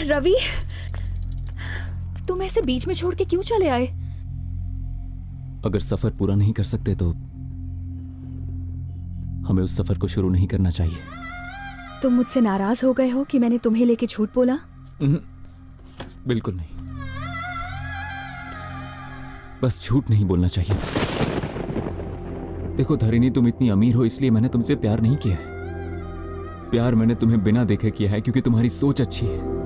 रवि तुम ऐसे बीच में छोड़ के क्यों चले आए? अगर सफ़र पूरा नहीं कर सकते तो हमें उस सफ़र को शुरू नहीं करना चाहिए। तुम मुझसे नाराज़ हो गए हो कि मैंने तुम्हें लेके झूठ बोला? बिल्कुल नहीं। बस झूठ नहीं बोलना चाहिए था। देखो धरिनी तुम इतनी अमीर हो इसलिए मैंने तुमसे प्यार नहीं किया है। प्यार मैंने तुम्हें बिना देखे किया है क्योंकि तुम्हारी सोच अच्छी है।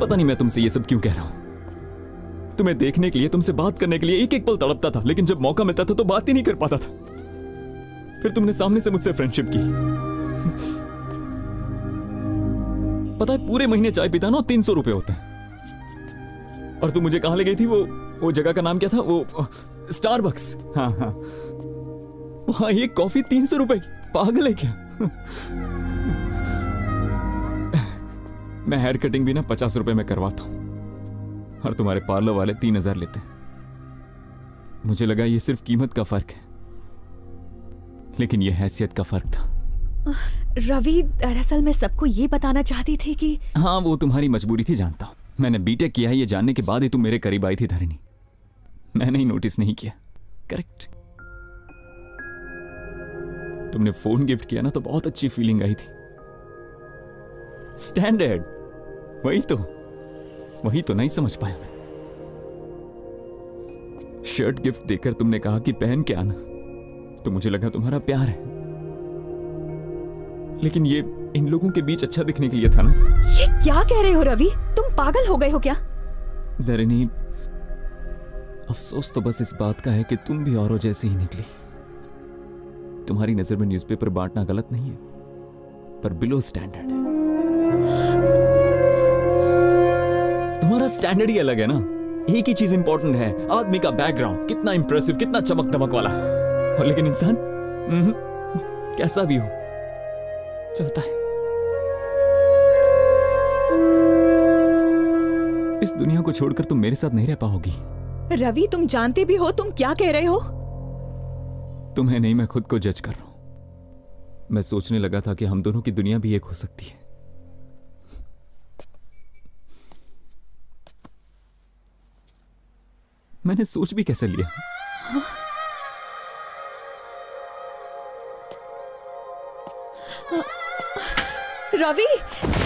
पता नहीं मैं तुमसे ये सब क्यों कह रहा हूँ। तुम्हें देखने के लिए, तुमसे बात करने के लिए एक एक पल तड़पता था, लेकिन जब मौका मिलता था तो बात ही नहीं कर पाता था। फिर तुमने सामने से मुझसे फ्रेंडशिप की। पता है, पूरे महीने चाय पीता ना, तीन सौ रुपए होते हैं। और तू मुझे कहाँ ले गई थी, वो वो जगह का नाम क्या था? वो स्टारबक्स हाँ हाँ। वहाँ ये कॉफ़ी तीन सौ रुपए पागल है क्या? मैं हेयर कटिंग भी ना पचास रुपए में करवाता हूँ। और तुम्हारे पार्लर वाले तीन हज़ार लेते हैं। मुझे लगा ये सिर्फ़ कीमत का फ़र्क है। लेकिन ये हैसियत का फ़र्क था। रवि दरअसल मैं सबको ये बताना चाहती थी कि हाँ वो तुम्हारी मजबूरी थी जानता हूँ। मैंने बीटेक किया है ये जानने के बाद ही तुम मेरे करीब आई थी धरनी। मैंने ही नोटिस नहीं किया। करेक्ट तुमने फ़ोन गिफ्ट किया ना तो बहुत अच्छी फीलिंग आई थी। स्टैंडर्ड वही तो। वही तो नहीं समझ पाया मैं। शर्ट गिफ्ट देकर तुमने कहा कि पहन के आना। तो मुझे लगा तुम्हारा प्यार है। लेकिन ये इन लोगों के बीच अच्छा दिखने के लिए था ना? ये क्या कह रहे हो रवि? तुम पागल हो गए हो क्या? धरनी अफसोस तो बस इस बात का है कि तुम भी औरों जैसी ही निकली। तुम्हारी नज़र में न्यूज़पेपर बांटना गलत नहीं है पर बिलो स्टैंडर्ड है। स्टैंडर्ड ही अलग है ना? एक ही चीज़ इंपॉर्टेंट है आदमी का बैकग्राउंड कितना इंप्रेसिव कितना चमक दमक वाला। और लेकिन इंसान हम्म, कैसा भी हो चलता है। इस दुनिया को छोड़कर तुम मेरे साथ नहीं रह पाओगी। रवि तुम जानते भी हो तुम क्या कह रहे हो? तुम्हें नहीं मैं खुद को जज कर रहा हूँ। मैं सोचने लगा था कि हम दोनों की दुनिया भी एक हो सकती है। मैंने सोच भी कैसे लिया? रवि!